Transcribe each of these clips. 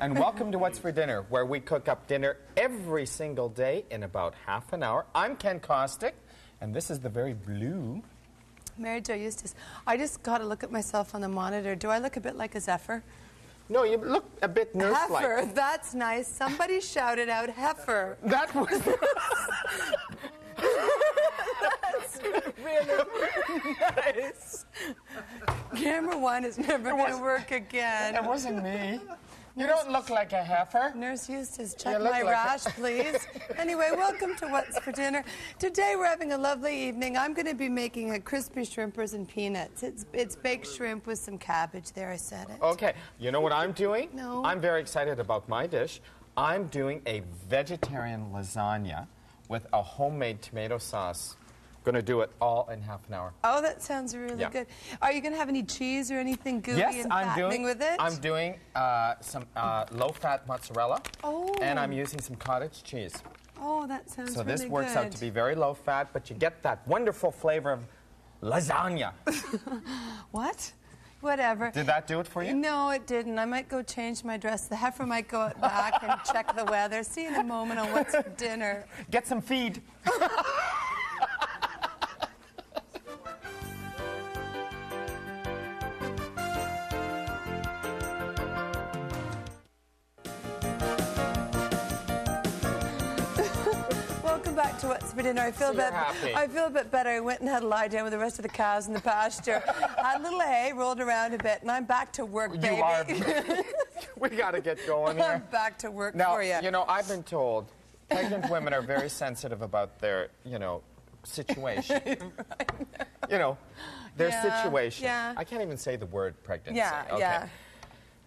and welcome to What's for Dinner, where we cook up dinner every single day in about half an hour. I'm Ken Kostick, and this is the very blue. Mary Jo Eustace. I just got to look at myself on the monitor. Do I look a bit like a Zephyr? No, you look a bit nurse-like. Heifer, that's nice. Somebody shouted out heifer. That was That's really nice. Camera one is never going to work again. That wasn't me. You don't look like a heifer. Nurse Eustace, check my like rash, please. anyway, welcome to What's for Dinner. Today we're having a lovely evening. I'm going to be making a crispy shrimpers and peanuts. It's, it's baked shrimp with some cabbage. There, I said it. Okay, you know what I'm doing? No. I'm very excited about my dish. I'm doing a vegetarian lasagna with a homemade tomato sauce. Going to do it all in half an hour. Oh, that sounds really Yeah. good. Are you going to have any cheese or anything gooey Yes, and I'm doing. with it? I'm doing uh, some uh, low-fat mozzarella, Oh. and I'm using some cottage cheese. Oh, that sounds So really this works good. out to be very low-fat, but you get that wonderful flavor of lasagna. What? Whatever. Did that do it for you? No, it didn't. I might go change my dress. The heifer might go out back and check the weather. See you in a moment on what's for dinner. Get some feed. Dinner. I feel So a bit. I feel a bit better. I went and had a lie down with the rest of the cows in the pasture. had a little hay, rolled around a bit, and I'm back to work, baby. You are. we got to get going I'm back to work Now, for you. you know, I've been told pregnant women are very sensitive about their, you know, situation. You know, their Yeah, situation. yeah. I can't even say the word pregnancy. Yeah, okay. yeah.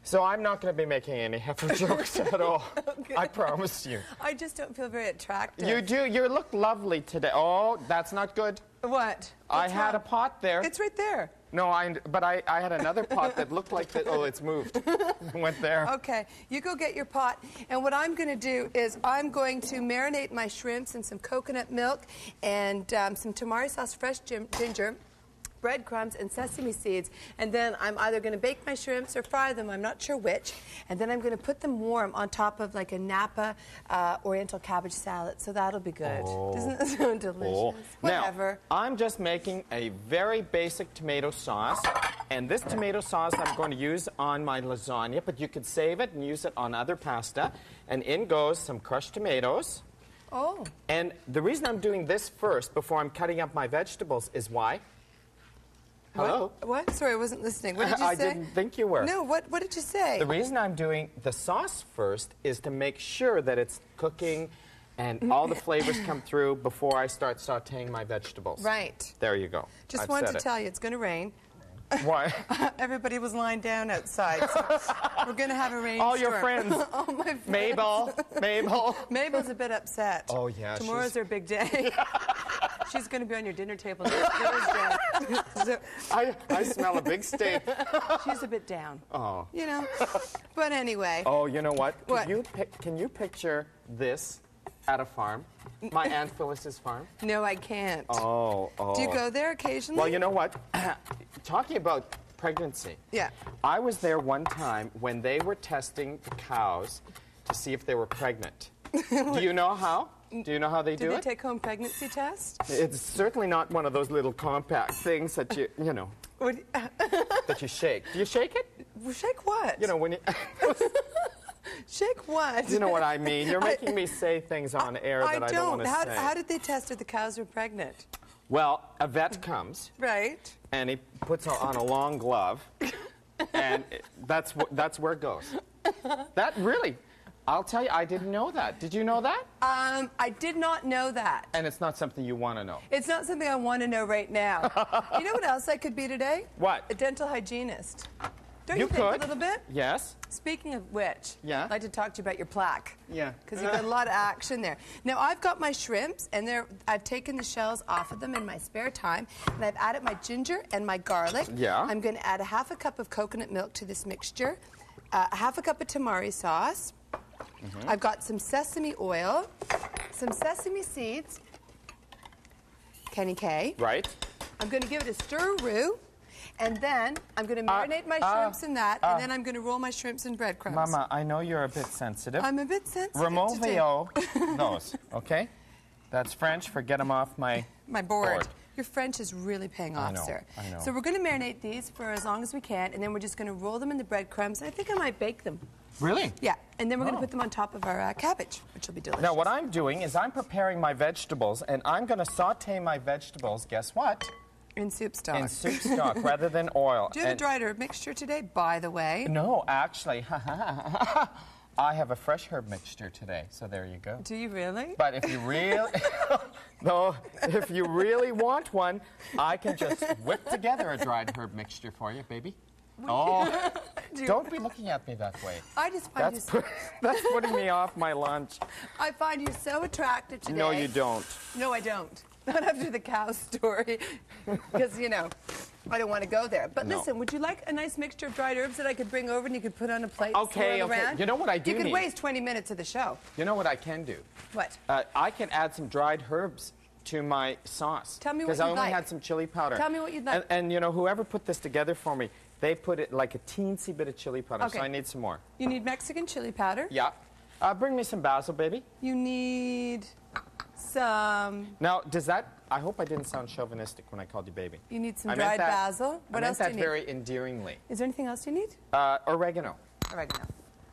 So I'm not going to be making any heifer jokes at all. I promise you. I just don't feel very attractive. You do. You look lovely today. Oh, that's not good. What? I had a pot there. It's right there. no, I. But I, I had another pot that looked like that. Oh, it's moved. Went there. Okay, you go get your pot. And what I'm going to do is I'm going to marinate my shrimps in some coconut milk and um, some tamari sauce, fresh gin- ginger. Breadcrumbs and sesame seeds, and then I'm either going to bake my shrimps or fry them. I'm not sure which. And then I'm going to put them warm on top of like a Napa uh, Oriental cabbage salad. So that'll be good. Doesn't that sound delicious? Oh. Whatever. Now, I'm just making a very basic tomato sauce, and this tomato sauce I'm going to use on my lasagna, but you could save it and use it on other pasta. And in goes some crushed tomatoes. oh, And the reason I'm doing this first before I'm cutting up my vegetables is why? Hello? What? what? Sorry, I wasn't listening. What did you I say? didn't think you were. No. What? What did you say? The reason I'm doing the sauce first is to make sure that it's cooking and mm. all the flavors come through before I start sauteing my vegetables. Right. There you go. Just I've wanted to it. tell you, it's going to rain. Why? Everybody was lying down outside. So we're going to have a rainstorm. All your friends. All my friends. Mabel, Mabel. Mabel's a bit upset. Oh, yeah, Tomorrow's she's- her big day. She's going to be on your dinner table next Thursday. I, I smell a big steak. she's a bit down. Oh. You know. But anyway. Oh, you know what? Can you can you picture this at a farm? My aunt Phyllis's farm. No, I can't. Oh, oh. Do you go there occasionally? Well, you know what? Talking about pregnancy. Yeah. I was there one time when they were testing the cows to see if they were pregnant. do you know how? Do you know how they Did do they it? take home pregnancy test? it's certainly not one of those little compact things that you, you know, What, that you shake. Do you shake it? shake what? You know, when you, shake what? you know what I mean. You're making me say things on air I that I don't. don't want to how, say. how did they test if the cows were pregnant? Well, a vet comes Right. and he puts on a long glove, and that's that's where it goes. That really, I'll tell you, I didn't know that. Did you know that? Um, I did not know that. And it's not something you want to know. It's not something I want to know right now. you know what else I could be today? What? A dental hygienist. Don't you, You think could. a little bit? Yes. Speaking of which, Yeah? I'd like to talk to you about your plaque. Yeah. Because you've got a lot of action there. Now, I've got my shrimps, and they're, I've taken the shells off of them in my spare time, and I've added my ginger and my garlic. Yeah. I'm going to add a half a cup of coconut milk to this mixture, uh, a half a cup of tamari sauce. Mm-hmm. I've got some sesame oil, some sesame seeds, Kenny K. Right. I'm going to give it a stir roux. And then I'm going to marinate my uh, shrimps in that, uh. and then I'm going to roll my shrimps in breadcrumbs. Mama, I know you're a bit sensitive. I'm a bit sensitive. Removio those, okay? That's French for get them off my My board. Board. Your French is really paying I off, know, sir. I know. So we're going to marinate these for as long as we can, and then we're just going to roll them in the breadcrumbs. I think I might bake them. Really? Yeah, and then we're going Oh. to put them on top of our uh, cabbage, which will be delicious. Now, what I'm doing is I'm preparing my vegetables, and I'm going to saute my vegetables, guess what? in soup stock. In soup stock rather than oil. Do you have And- a dried herb mixture today, by the way? No, actually, I have a fresh herb mixture today, so there you go. Do you really? But if you really, no, if you really want one, I can just whip together a dried herb mixture for you, baby. Oh, Do- don't be looking at me that way. I just find That's you. pu- that's putting me off my lunch. I find you so attractive today. No, you don't. No, I don't. Not after the cow story, because you know, I don't want to go there. But No. listen, would you like a nice mixture of dried herbs that I could bring over and you could put on a plate? and Okay, okay. Around? You know what I do You could need? waste 20 minutes of the show. You know what I can do? What? Uh, I can add some dried herbs to my sauce. Tell me what you got. Because I you'd only like. had some chili powder. Tell me what you'd like. And, and you know, whoever put this together for me, they put it like a teensy bit of chili powder. Okay. So I need some more. You need Mexican chili powder. Yeah. Uh, bring me some basil, baby. You need some. Now, does that? I hope I didn't sound chauvinistic when I called you baby. You need some I dried that- basil. What else do you need? meant that very endearingly. Is there anything else you need? Uh, oregano. Oregano.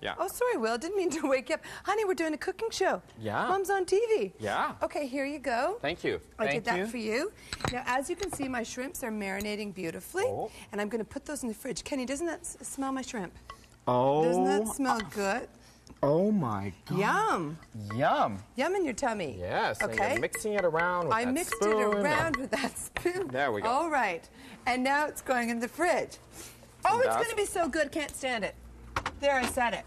Yeah. Oh, sorry, Will. Didn't mean to wake you up. Honey, we're doing a cooking show. Yeah. Mom's on TV. Yeah. Okay, here you go. Thank you. I Thank did that you. for you. Now, as you can see, my shrimps are marinating beautifully, Oh. and I'm going to put those in the fridge. Kenny, doesn't that s- smell my shrimp? Oh. Doesn't that smell good? Oh my God. Yum. Yum. Yum in your tummy. Yes. and Okay. you're mixing it around with I that mixed spoon. it around with that spoon. There we go. All right. And now it's going in the fridge. Oh, it's going to be so good. Can't stand it. There, I said it.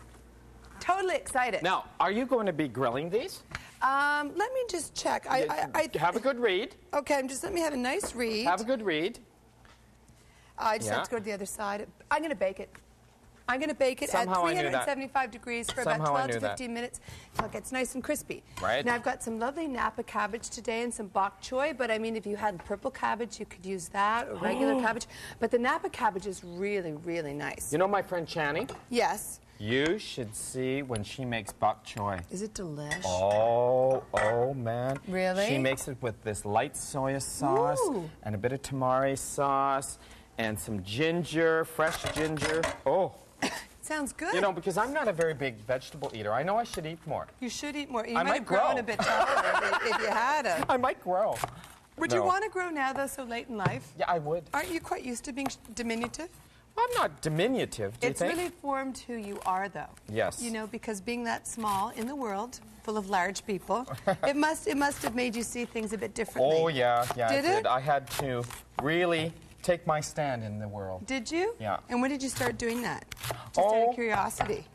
Totally excited. Now, are you going to be grilling these? Um, let me just check. I, I, I have a good read. Okay, I'm just let me have a nice read. Have a good read. I just Yeah. have to go to the other side. I'm going to bake it. I'm going to bake it Somehow at 375 degrees for Somehow about 12 knew to that. 15 minutes until it gets nice and crispy. Right. Now I've got some lovely Napa cabbage today and some bok choy, but I mean if you had purple cabbage, you could use that or regular cabbage. But the Napa cabbage is really, really nice. You know my friend Channing? Yes. You should see when she makes bok choy. Is it delish? Oh, oh man. Really? She makes it with this light soy sauce Ooh. and a bit of tamari sauce and some ginger, fresh ginger. Oh, Sounds good. you know, because I'm not a very big vegetable eater. I know I should eat more. You should eat more. You I might, might have grown grow. a bit taller if, if you had a. I might grow. Would you want to grow now, though, so late in life? Yeah, I would. Aren't you quite used to being diminutive? I'm not diminutive, do It's you think? really formed who you are, though. Yes. You know, because being that small in the world, full of large people, it must it must have made you see things a bit differently. Oh, yeah, yeah, Did it? did. I had to really take my stand in the world. Did you? Yeah. And when did you start doing that? Just out Oh. of curiosity.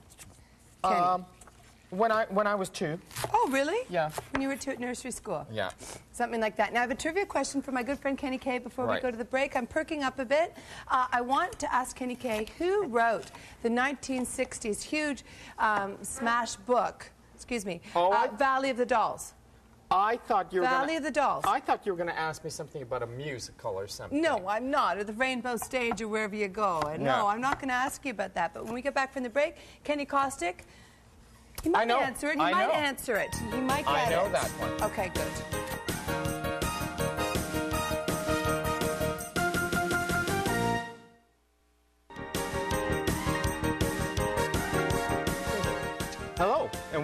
Kenny. Um, when I when I was two. oh, really? Yeah. When you were two at nursery school? Yeah. Something like that. Now, I have a trivia question for my good friend Kenny Kay before we go to the break. I'm perking up a bit. Uh, I want to ask Kenny Kay who wrote the 1960s huge um, smash book, excuse me, Oh, uh, Valley of the Dolls. I thought you were Valley gonna, of the Dolls. I thought you were going to ask me something about a musical or something. No, I'm not, or the Rainbow Stage, or wherever you go. And Yeah. No, I'm not going to ask you about that. But when we get back from the break, Kenny Kostick, he might know. answer it. He I might know. answer it. He might get it. I know it. that one. Okay, good.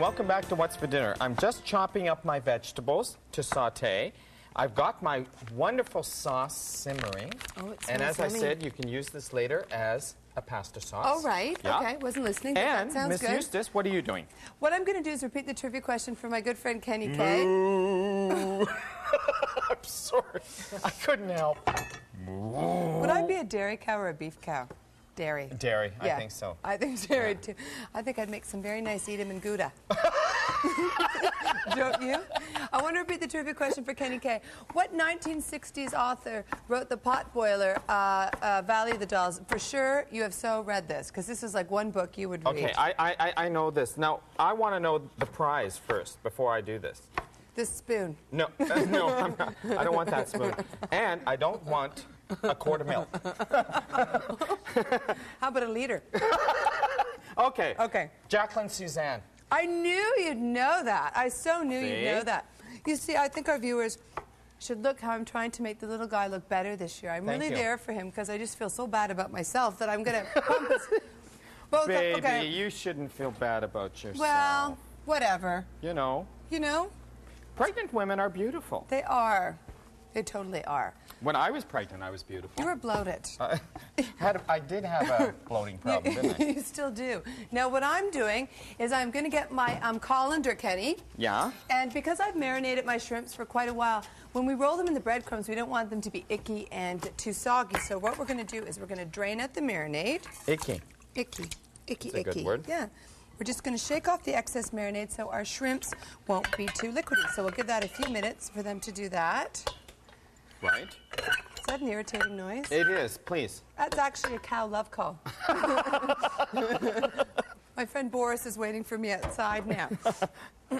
Welcome back to What's for Dinner. I'm just chopping up my vegetables to saute. I've got my wonderful sauce simmering. Oh, it and as smells I said, you can use this later as a pasta sauce. All right. Yeah. Okay. Wasn't listening. And Miss. Eustace, what are you doing? What I'm going to do is repeat the trivia question for my good friend Kenny Kay. I'm sorry, I couldn't help. Would I be a dairy cow or a beef cow? Dairy. Dairy, Yeah, I think so. I think dairy too. I think I'd make some very nice Edam and Gouda. Don't you? I want to repeat the trivia question for Kenny Kay. What 1960s author wrote the pot boiler, uh, uh, Valley of the Dolls? For sure, you have so read this because this is like one book you would read. Okay, I, I, I- I know this. Now, I want to know the prize first before I do this. this spoon. No, uh, no, I'm not. I don't want that spoon. And I don't want a quart of milk. How about a liter? Okay. Okay. Jacqueline Susann. I knew you'd know that. I so knew See? you'd know that. You see, I think our viewers should look how I'm trying to make the little guy look better this year. I'm Thank really you. there for him because I just feel so bad about myself that I'm going to his both. Baby, Okay. you shouldn't feel bad about yourself. Well, whatever. you know, You know, pregnant women are beautiful. they are. They totally are. When I was pregnant, I was beautiful. You were bloated. I, had, I did have a bloating problem, didn't I? you still do. Now, what I'm doing is I'm going to get my um, colander, Kenny. Yeah. And because I've marinated my shrimps for quite a while, when we roll them in the breadcrumbs, we don't want them to be icky and too soggy. So what we're going to do is we're going to drain out the marinade. Icky. Icky, icky, That's a icky. good word. Yeah. We're just going to shake off the excess marinade so our shrimps won't be too liquidy. So we'll give that a few minutes for them to do that. Right? Is that an irritating noise? It is, please. That's actually a cow love call. My friend Boris is waiting for me outside now.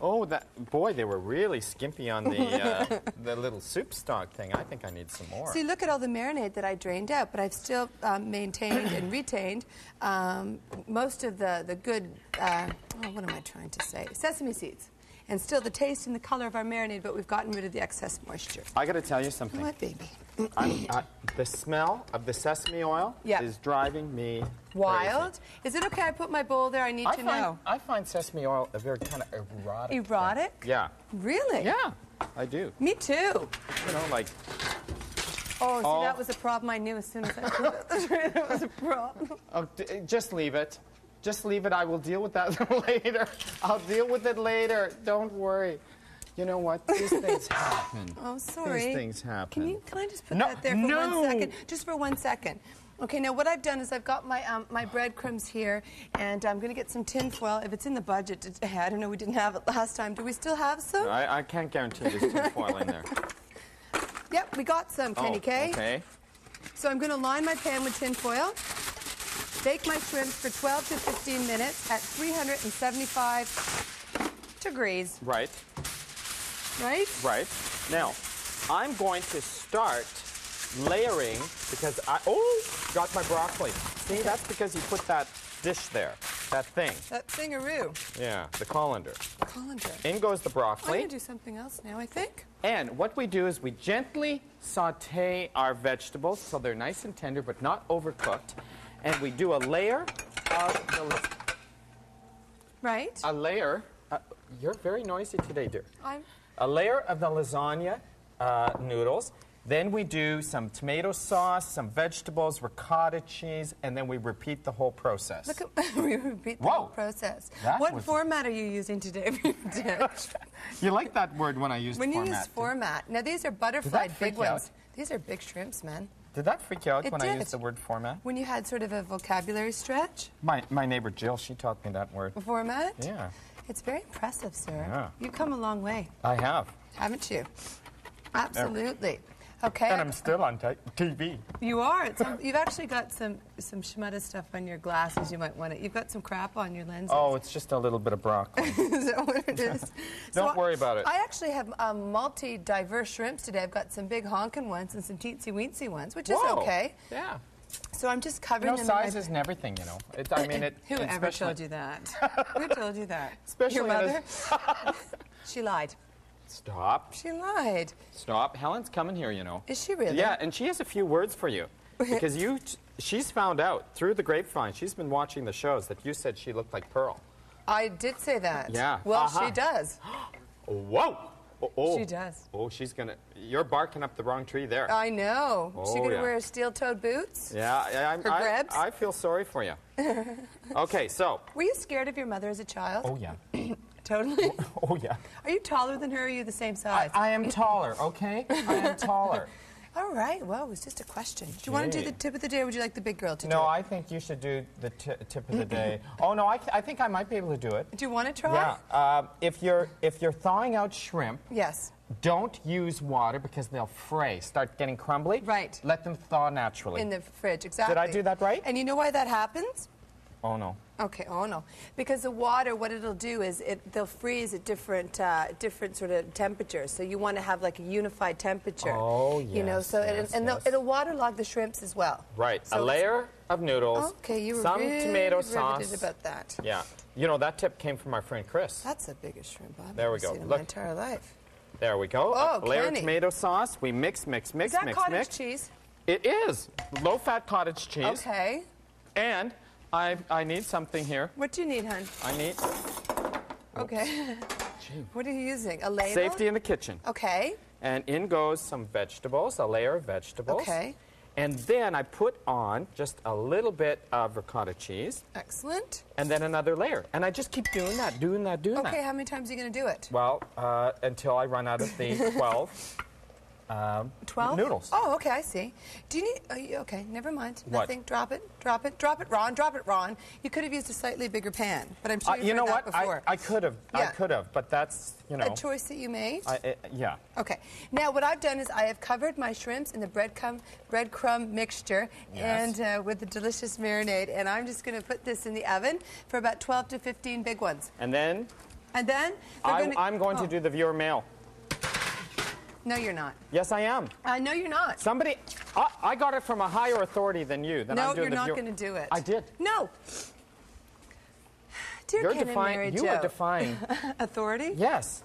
Oh, that boy, they were really skimpy on the uh, the little soup stock thing. I think I need some more. See, look at all the marinade that I drained out, but I've still um, maintained and retained um, most of the, the good, uh, oh, what am I trying to say? Sesame seeds. And still the taste and the color of our marinade, but we've gotten rid of the excess moisture. I got to tell you something. What, baby? I, the smell of the sesame oil Yeah. is driving me Wild? Is it okay I put my bowl there? I need I to find, know. I find sesame oil a very kind of erotic. thing. Erotic? Yeah. Really? Yeah, I do. Me too. You know, like Oh, see, Oh. that was a problem I knew as soon as I put it. That was a problem. Oh, d- just leave it. Just leave it. I will deal with that later. I'll deal with it later. Don't worry. You know what? These things happen. Oh, sorry. These things happen. Can you? Can I just put No, that there for no. one second? Just for one second. Okay. Now what I've done is I've got my um, my breadcrumbs here, and I'm going to get some tin foil. If it's in the budget, I don't know. We didn't have it last time. Do we still have some? I, I can't guarantee there's tin foil in there. Yep, we got some, Kenny oh, K. Okay. So I'm going to line my pan with tin foil. Bake my shrimps for 12 to 15 minutes at 375 degrees. Right. Right? Right. Now, I'm going to start layering because I oh got my broccoli. See, that's because you put that dish there, that thing. That thingaroo. Yeah, the colander. Colander. In goes the broccoli. I'm going to do something else now, I think. And what we do is we gently saute our vegetables so they're nice and tender but not overcooked. And we do a layer of the, Right? a layer. Uh, you're very noisy today, dear. I'm A layer of the lasagna uh, noodles. Then we do some tomato sauce, some vegetables, ricotta cheese, and then we repeat the whole process. Look at we repeat the Whoa. whole process. That what format are you using today you like that word when I used when you use format. Now these are butterflied big out? ones. These are big shrimps, man. Did that freak you out It when I used the word format? When you had sort of a vocabulary stretch, My, my neighbor Jill, she taught me that word. format. Yeah, It's very impressive, sir. Yeah. You've come a long way, I have. haven't you? Absolutely. Okay. And I'm still on t- TV. You are. You've actually got some some schmutta stuff on your glasses. You might want it. You've got some crap on your lenses. Oh, it's just a little bit of broccoli. is that what it is? Don't worry about it. I actually have um, multi-diverse shrimps today. I've got some big honkin' ones and some teensy-weensy ones, which is Whoa. okay. Yeah. So I'm just You covering know, them. in my- sizes and everything, you know. It, I mean, it. Who ever told you that? Who told you that? Especially Your mother? she lied. Stop. She lied. Stop. Helen's coming here, you know. Is she really? Yeah, and she has a few words for you. Because you, she's found out through the grapevine, she's been watching the shows that you said she looked like Pearl. I did say that. Yeah. Well, Uh-huh. she does. Whoa! Oh, oh. She does. Oh, she's gonna. You're barking up the wrong tree there. I know. Oh, she gonna yeah. wear steel-toed boots? yeah, I, I'm- Her I, grebs? I feel sorry for you. okay, so. Were you scared of your mother as a child? Oh yeah. Totally. Oh yeah. Are you taller than her? Or are you the same size? I am taller. Okay, I am taller. All right. Well, it was just a question. Do you want to do the tip of the day, or would you like the big girl to do it? No. I think you should do the t- tip of the day. Oh no, I, I think I might be able to do it. Do you want to try? Yeah. Uh, if you're if you're thawing out shrimp, Yes. don't use water because they'll fray, start getting crumbly. Right. Let them thaw naturally. In the fridge, exactly. Did I do that right? And you know why that happens? oh no. Okay, oh no. Because the water, what it'll do is it they'll freeze at different uh, different sort of temperatures. So you want to have like a unified temperature. Oh, yes. You know, so yes, and, and yes. it'll waterlog the shrimps as well. Right. So a layer of noodles. Okay, you were some really tomato sauce. about that. Yeah. You know that tip came from our friend Chris. That's the biggest shrimp I've There ever we go. seen in Look. my entire life. There we go. Oh, a layer of tomato sauce. We mix, mix, mix, Is that mix, cottage mix. cheese? It is low-fat cottage cheese. Okay. And I I need something here. What do you need, hon? I need Okay. What are you using? A ladle? safety in the kitchen. Okay. And in goes some vegetables, a layer of vegetables. Okay. And then I put on just a little bit of ricotta cheese, Excellent. and then another layer. And I just keep doing that, doing that, doing Okay, that. Okay, how many times are you going to do it? Well, uh, until I run out of the 12 um, 12? noodles. Oh, okay, I see. Do you need, oh, you- okay, never mind. What? Nothing. Drop it, drop it, drop it, Ron, drop it, Ron. You could have used a slightly bigger pan, but I'm sure Uh, you know what? I, before. I could have. I could have, but that's, you know. a choice that you made? I, yeah. Okay. Now, what I've done is I have covered my shrimps in the breadcrumb, breadcrumb mixture Yes. and uh, with the delicious marinade, and I'm just going to put this in the oven for about 12 to 15 big ones. And then And then I, I'm going oh, to do the viewer mail. No, you're not. Yes, I am. Uh, no, you're not. Somebody, I, I got it from a higher authority than you. That no, I'm doing you're not going to do it. I did. No. Dear You're Ken and defying. Mary You Jo, are defying. authority. yes.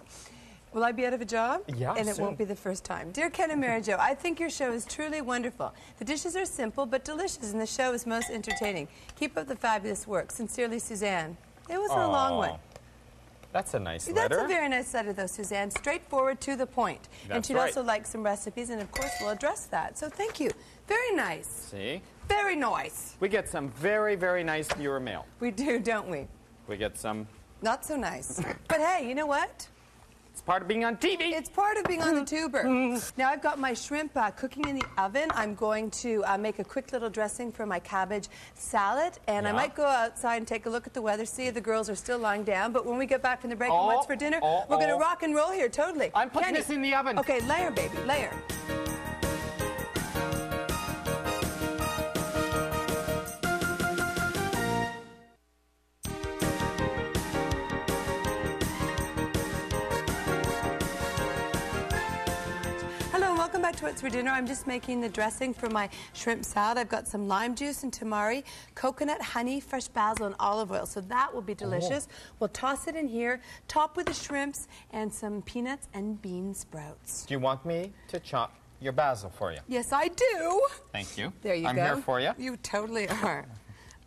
Will I be out of a job? Yeah, And it soon. won't be the first time. Dear Ken and Mary Jo, I think your show is truly wonderful. The dishes are simple but delicious, and the show is most entertaining. Keep up the fabulous work. Sincerely, Suzanne. It was a long one. That's a nice letter. That's a very nice letter, though, Suzanne. Straightforward to the point. and she'd right. also like some recipes, and of course, we'll address that. So thank you. Very nice. See, Very nice. we get some very, very nice viewer mail. We do, don't we? We get some. Not so nice. But hey, you know what? It's part of being on TV. It's part of being on the tuber. now I've got my shrimp uh, cooking in the oven. I'm going to uh, make a quick little dressing for my cabbage salad, and I might go outside and take a look at the weather, see if the girls are still lying down. But when we get back from the break, and Oh, what's for dinner? oh, We're going to oh. rock and roll here, totally. I'm putting Kenny. this in the oven. Okay, layer, baby, layer. Back to What's for Dinner. I'm just making the dressing for my shrimp salad. I've got some lime juice and tamari, coconut, honey, fresh basil, and olive oil. So that will be oh. delicious. We'll toss it in here, top with the shrimps and some peanuts and bean sprouts. Do you want me to chop your basil for you? Yes, I do. Thank you. There you go. I'm go. here for you. You totally are.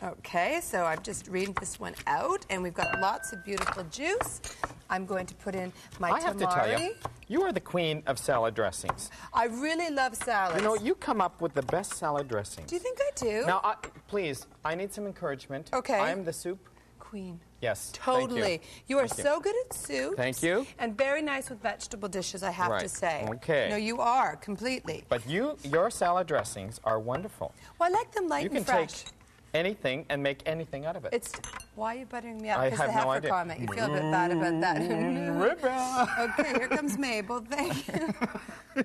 Okay, so I've just reamed this one out, and we've got lots of beautiful juice. I'm going to put in my I have to tell you, you are the queen of salad dressings. I really love salads. You know, you come up with the best salad dressings. do you think I do? Now, I, please, I need some encouragement. Okay. I am the soup. Queen. Yes. Totally. You are Thank you. so good at soup. Thank you. And very nice with vegetable dishes, I have to Right. say. Okay. No, you are completely. But you, your salad dressings are wonderful. Well, I like them light You and can fresh. take anything and make anything out of it. It's why are you buttering me up? I Because the have no heifer idea. comment. You feel a bit bad about that. okay, here comes Mabel. Thank you.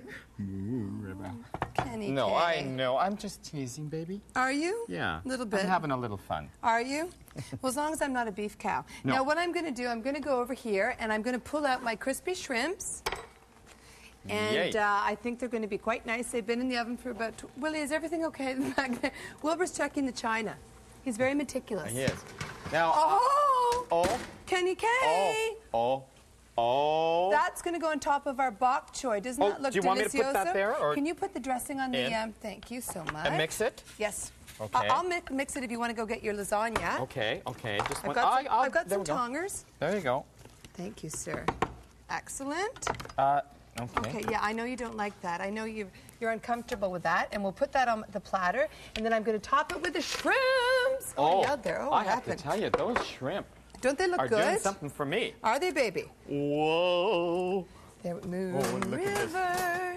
Kenny no, K. I know. I'm just teasing, baby. Are you? Yeah. A little bit. I'm having a little fun. Are you? Well, as long as I'm not a beef cow. No. Now, what I'm going to do, I'm going to go over here and I'm going to pull out my crispy shrimps. And uh, I think they're going to be quite nice. They've been in the oven for about. Tw- Willie, is everything okay back there? Wilbur's checking the china. He's very meticulous. He is. Now, Oh, oh, Kenny K. oh, oh, oh. That's going to go on top of our bok choy. Doesn't Oh, that look do you want me to put that there, or- Can you put the dressing on the? Um, thank you so much. and mix it? Yes. Okay. I- I'll mix, mix it if you want to go get your lasagna. Okay, okay. Just I've one. got I- some, I'll- I've got there some we go. tongers. There you go. Thank you, sir. Excellent. Uh, okay. Okay, yeah, I know you don't like that. I know you you're uncomfortable with that, and we'll put that on the platter, and then I'm going to top it with the shrimps. Oh, oh yeah, there. Oh, I what have happened? to tell you, those shrimp Don't they look are good? doing something for me. Are they, baby? Whoa. There, Moon Oh, look at this. River.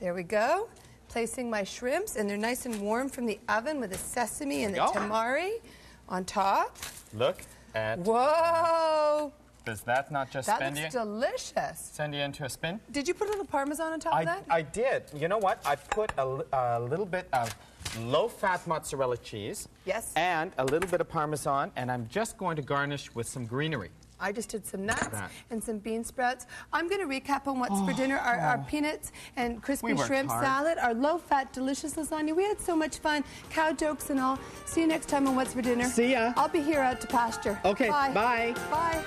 There we go. Placing my shrimps, and they're nice and warm from the oven with the sesame and the go. tamari on top. Look at. Whoa, Does that not just that send you, looks delicious. send you into a spin? Did you put a little parmesan on top of that? I did. You know what? I put a, a little bit of low-fat mozzarella cheese. Yes. And a little bit of Parmesan, and I'm just going to garnish with some greenery. I just did some nuts that. and some bean sprouts. I'm going to recap on what's for dinner. Our, our oh. peanuts and crispy worked shrimp hard. salad, our low-fat, delicious lasagna. We had so much fun. Cow jokes and all. See you next time on What's for Dinner. See ya. I'll be here out to pasture. Okay, Bye. bye. Bye.